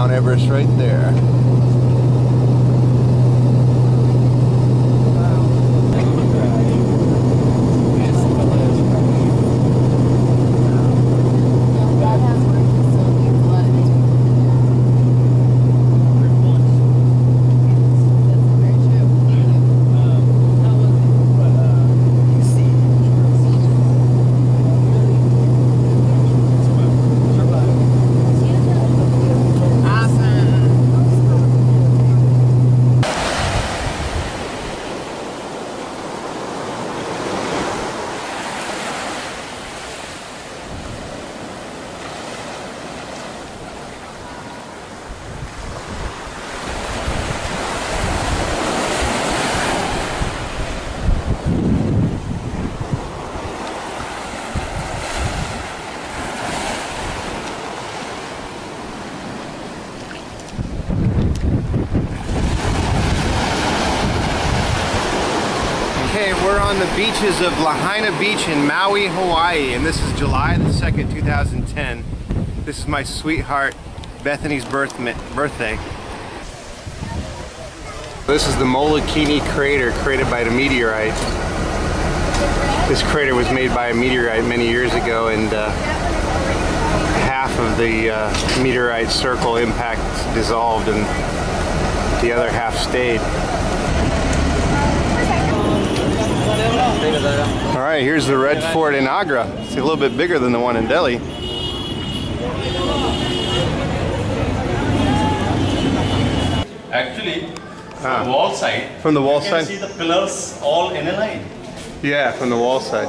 Mount Everest right there. Okay, we're on the beaches of Lahaina Beach in Maui, Hawaii, and this is July the 2nd, 2010. This is my sweetheart Bethany's birth birthday. This is the Molokini crater created by the meteorite. This crater was made by a meteorite many years ago and uh, half of the uh, meteorite circle impact dissolved and the other half stayed. All right, here's the Red Fort in Agra. It's a little bit bigger than the one in Delhi. Actually, Ah. from wall side, From the wall you can side? see the pillars all in a line. Yeah, from the wall side.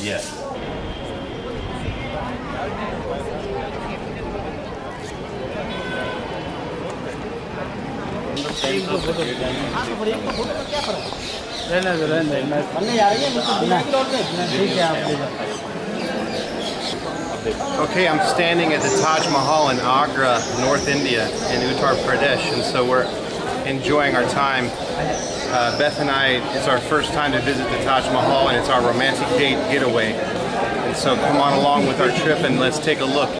Yeah. रहने दो रहने दो मैं करने जा रही है मुझको ठीक है आप ले जाओ Okay, I'm standing at the Taj Mahal in Agra, North India, in Uttar Pradesh, and so we're enjoying our time. Uh, Beth and I, it's our first time to visit the Taj Mahal, and it's our romantic date getaway. And so come on along with our trip and let's take a look.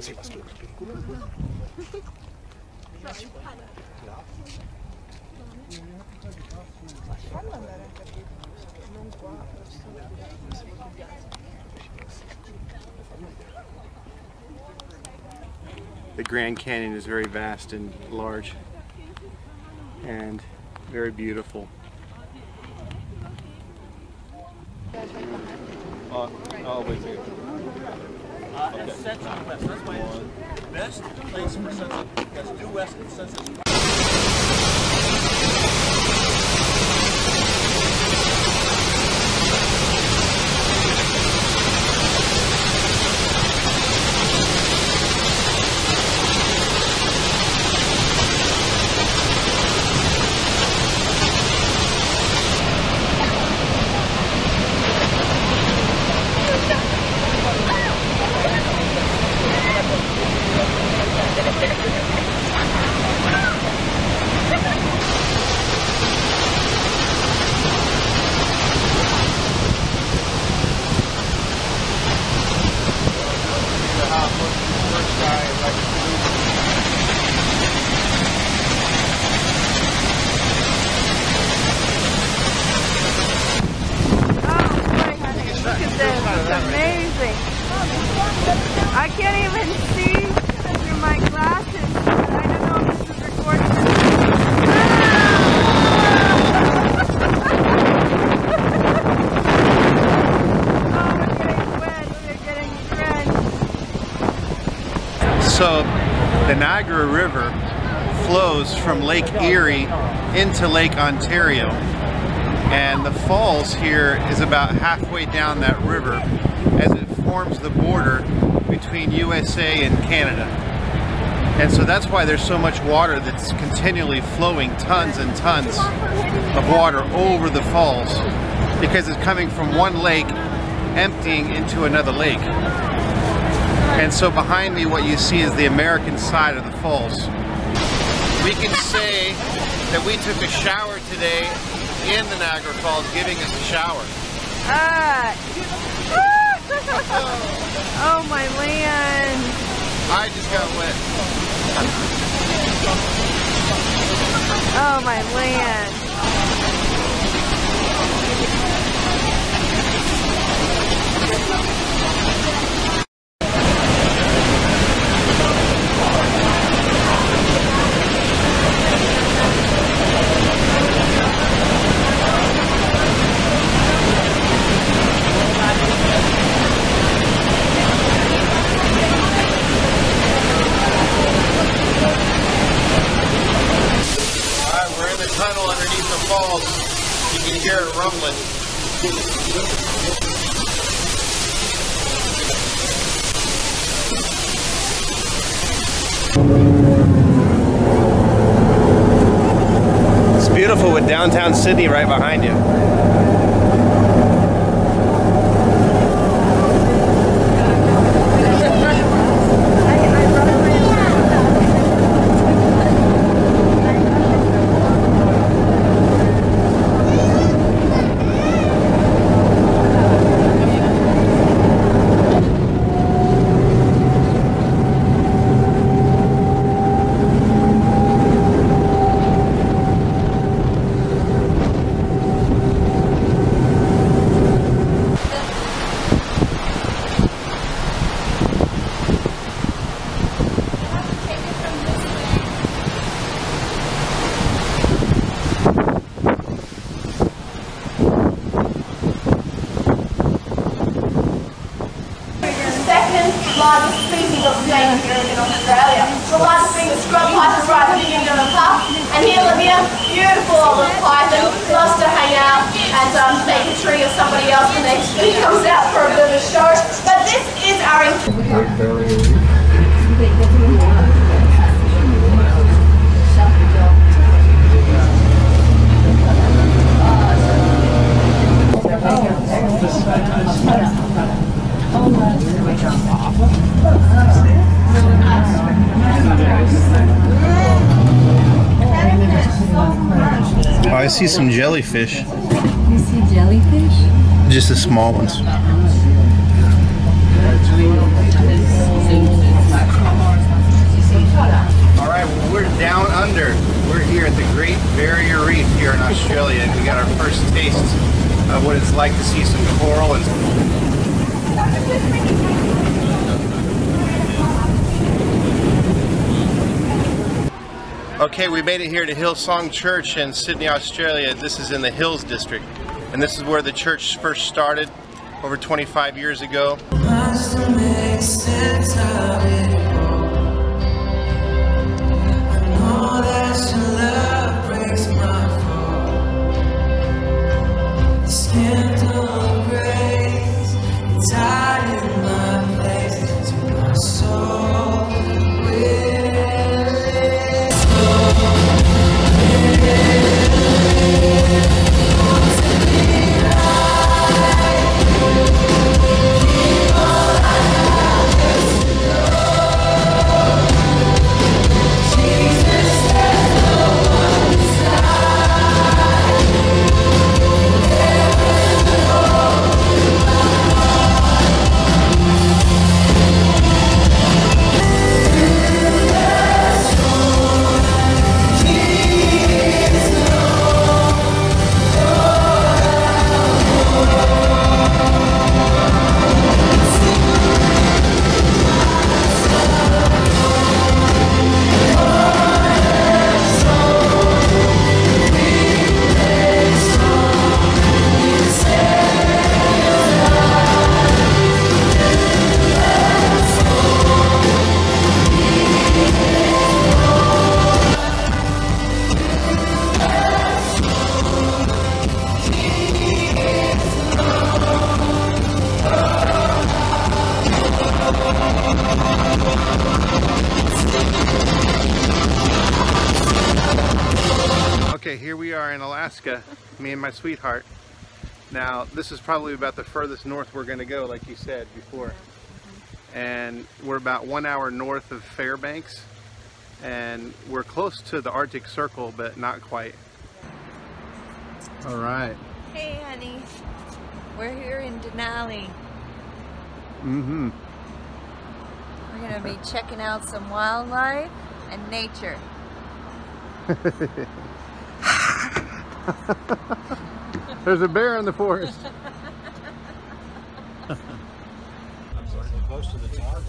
The Grand Canyon is very vast and large and very beautiful. Sets on west. That's why it's best place for sunset because due west and sunset. Look at this. It's amazing. I can't even see through my glasses. I don't know if this is recording. Oh, we're getting wet. We're getting drenched. So the Niagara River flows from Lake Erie into Lake Ontario. And the falls here is about halfway down that river as it forms the border between USA and Canada. And so that's why there's so much water that's continually flowing, tons and tons of water over the falls, because it's coming from one lake emptying into another lake. And so behind me what you see is the American side of the falls. We can say that we took a shower today in the Niagara Falls, giving us a shower. Ah. oh my land. I just got wet. Oh my land. You can hear it rumbling. It's beautiful with downtown Sydney right behind you. second largest species of snake here in Australia. The largest being the scrub python right at the end of the park. And here, Olivia, beautiful old little python, loves to hang out and um, make a tree of somebody else when he comes out for a bit of a show. But this is our Oh, I see some jellyfish, You see jellyfish? Just the small ones. All right, we're down under. We're here at the Great Barrier Reef here in Australia, and we got our first taste of what it's like to see some coral and. Okay, we made it here to Hillsong Church in Sydney, Australia. This is in the Hills District, and this is where the church first started over 25 years ago. Here we are in Alaska, me and my sweetheart. Now, this is probably about the furthest north we're going to go, like you said before. And we're about one hour north of Fairbanks. And we're close to the Arctic Circle, but not quite. All right. Hey, honey. We're here in Denali. Mm-hmm. We're going to be checking out some wildlife and nature. There's a bear in the forest. Close to the top.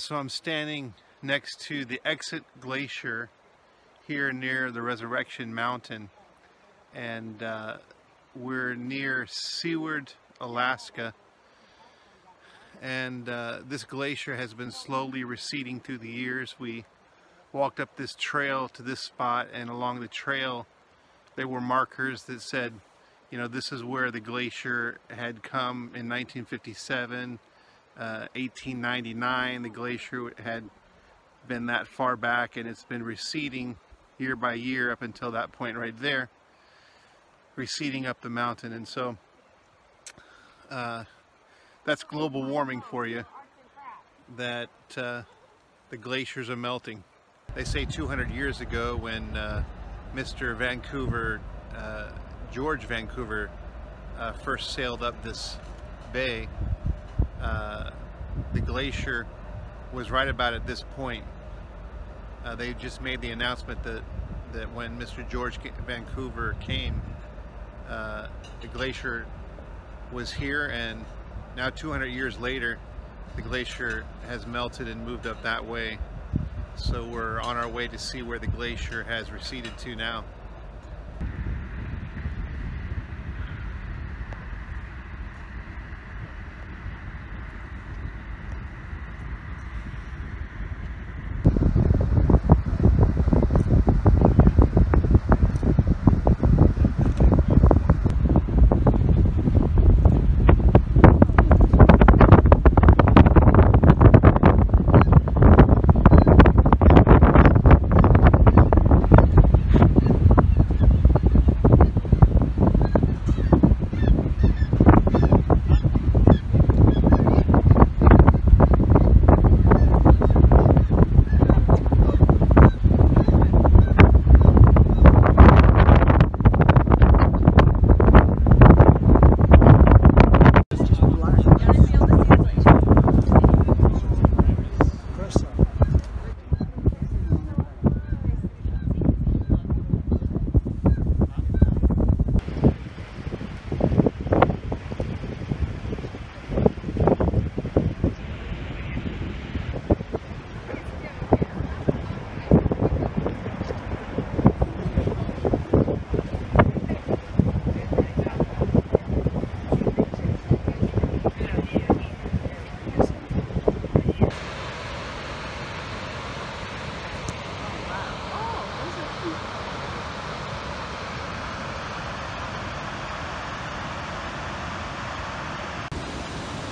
So I'm standing next to the Exit Glacier here near the Resurrection Mountain. And uh, we're near Seward, Alaska. And uh, this glacier has been slowly receding through the years. We walked up this trail to this spot, and along the trail, there were markers that said, you know, this is where the glacier had come in 1957. Uh, 1899, the glacier had been that far back and it's been receding year by year up until that point right there, receding up the mountain. And so uh, That's global warming for you. That uh, the glaciers are melting. They say 200 years ago when uh, Mr. Vancouver, uh, George Vancouver, uh, first sailed up this bay, uh, the glacier was right about at this point. Uh, they just made the announcement that, that when Mr. George Vancouver came, uh, the glacier was here and now 200 years later the glacier has melted and moved up that way so we're on our way to see where the glacier has receded to now.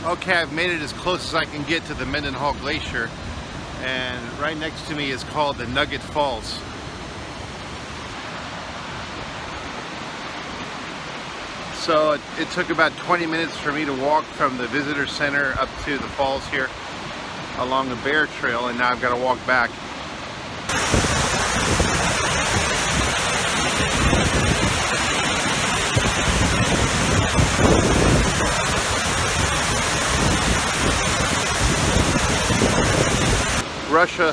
Okay, I've made it as close as I can get to the Mendenhall Glacier and right next to me is called the Nugget Falls. So it, it took about 20 minutes for me to walk from the visitor center up to the falls here along the bear trail and now I've got to walk back. Russia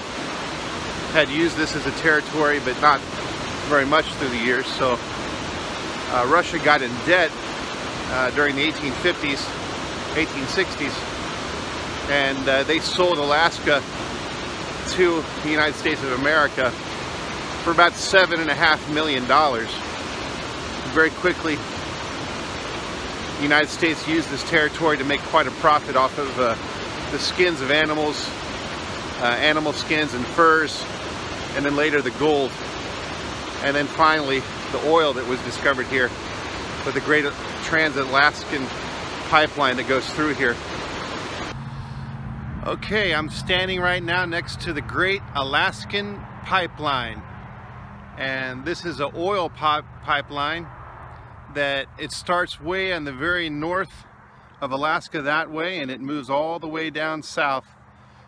had used this as a territory, but not very much through the years. So uh, Russia got in debt uh, during the 1850s, 1860s, and uh, they sold Alaska to the United States of America for about seven and a half million dollars. Very quickly, the United States used this territory to make quite a profit off of uh, the skins of animals Uh, animal skins and furs, and then later the gold. And then finally, the oil that was discovered here with the great trans-Alaskan pipeline that goes through here. Okay, I'm standing right now next to the Great Alaskan Pipeline. And this is an oil pop pipeline that it starts way on the very north of Alaska that way and it moves all the way down south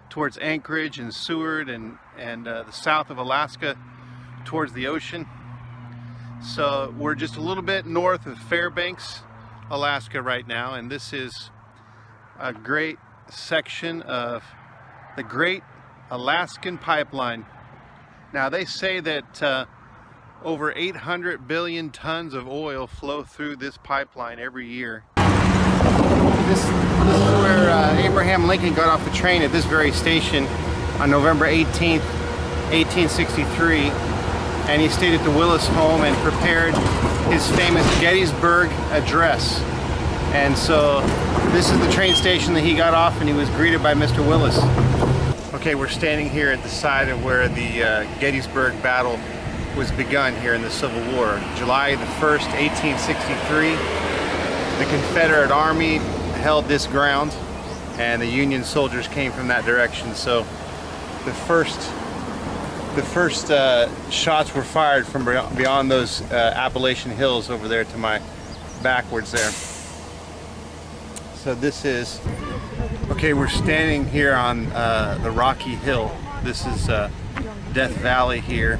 towards Anchorage and Seward and, and uh, the south of Alaska towards the ocean. So we're just a little bit north of Fairbanks, Alaska right now, and this is a great section of the Great Alaskan Pipeline. Now they say that uh, over 800 billion tons of oil flow through this pipeline every year. This, this is where uh, Abraham Lincoln got off the train at this very station on November 18th, 1863. And he stayed at the Willis home and prepared his famous Gettysburg Address. And so this is the train station that he got off and he was greeted by Mr. Willis. Okay, we're standing here at the side of where the uh, Gettysburg battle was begun here in the Civil War. July the 1st, 1863, the Confederate Army held this ground and the Union soldiers came from that direction. So the first the first uh, shots were fired from beyond those uh, Appalachian hills over there to my backwards there. So this is, okay, we're standing here on uh, the Rocky Hill. This is uh, Death Valley here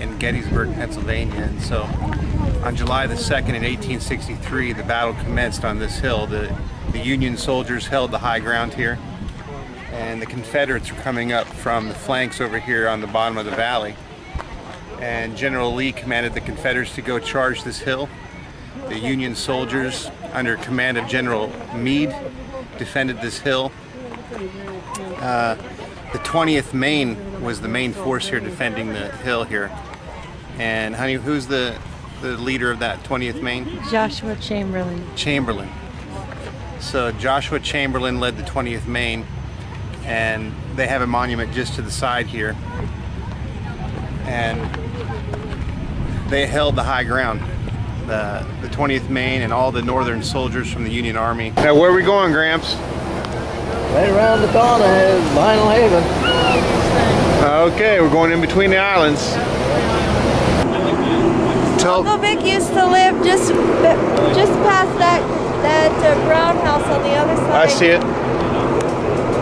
in Gettysburg, Pennsylvania. And so on July the 2nd in 1863, the battle commenced on this hill. The, the Union soldiers held the high ground here and the Confederates were coming up from the flanks over here on the bottom of the valley. And General Lee commanded the Confederates to go charge this hill. The Union soldiers, under command of General Meade, defended this hill. Uh, the 20th Maine was the main force here defending the hill here. And honey, who's the the leader of that 20th Maine? Joshua Chamberlain. Chamberlain. So Joshua Chamberlain led the 20th Maine, and they have a monument just to the side here. And they held the high ground. The, the 20th Maine and all the northern soldiers from the Union Army. Now where are we going, Gramps? Right around the corner is Vinalhaven. Okay, we're going in between the islands. Tell, Uncle Vic used to live just just past that that uh, brown house on the other side. I see it.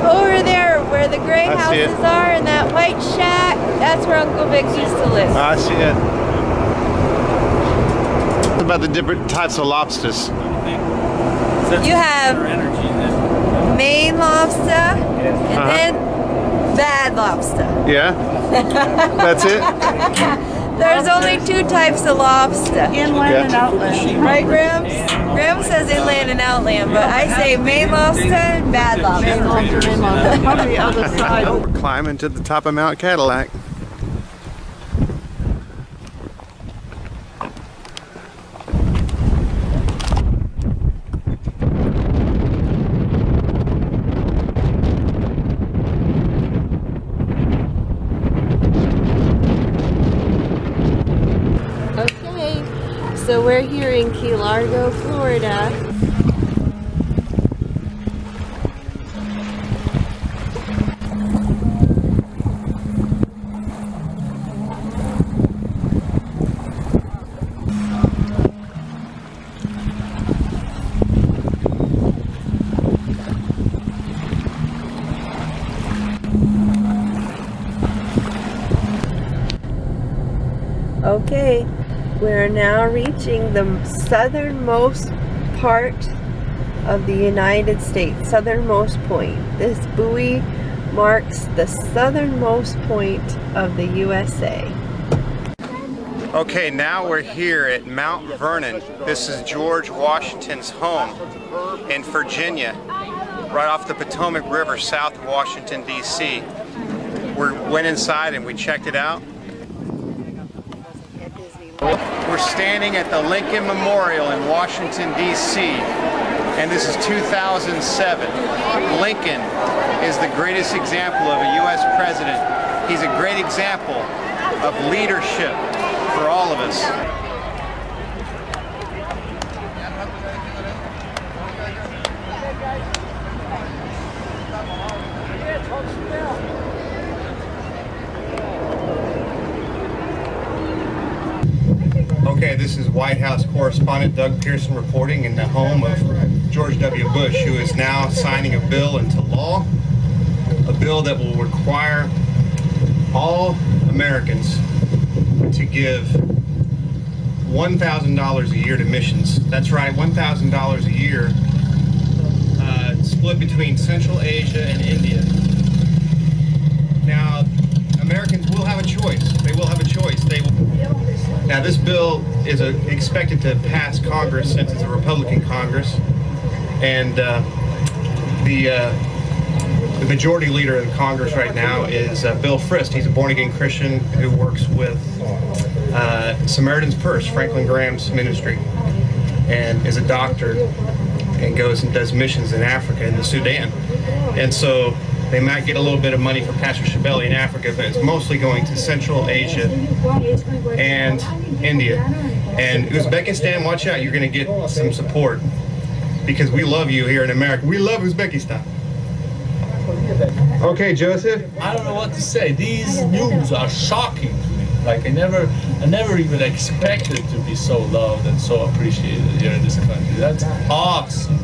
Over there, where the gray I houses are, and that white shack. That's where Uncle Vic used to live. I see it. What about the different types of lobsters? You have Maine lobster, and Uh-huh. then bad lobster. Yeah? That's it? There's only two types of lobster. Inland Yeah. and outland. Right, Grams? Graham says inland and outland, but I say Maine lobster and bad lobster. On the other side. We're climbing to the top of Mount Cadillac. Okay, so we're here in Key Largo, Florida. Okay, we're now reaching the southernmost part of the United States, southernmost point. This buoy marks the southernmost point of the USA. Okay, now we're here at Mount Vernon. This is George Washington's home in Virginia, right off the Potomac River, south of Washington, D.C. We went inside and we checked it out. We're standing at the Lincoln Memorial in Washington, D.C., and this is 2007. Lincoln is the greatest example of a U.S. president. He's a great example of leadership for all of us. Okay, this is White House correspondent Doug Pearson reporting in the home of George W. Bush, who is now signing a bill into law, a bill that will require all Americans to give $1,000 a year to missions. That's right, $1,000 a year, uh, split between Central Asia and India. Now, Americans will have a choice. They will have a choice. They will. Now, this bill is uh expected to pass Congress since it's a Republican Congress, and uh, the uh, the majority leader in Congress right now is uh, Bill Frist. He's a born-again Christian who works with uh, Samaritan's Purse, Franklin Graham's ministry, and is a doctor and goes and does missions in Africa and the Sudan. And so they might get a little bit of money from Pastor Shabeli in Africa, but it's mostly going to Central Asia and India. And Uzbekistan, watch out, you're going to get some support because we love you here in America. We love Uzbekistan. Okay, Joseph. I don't know what to say. These news are shocking to me. Like I never, I never even expected to be so loved and so appreciated here in this country. That's awesome.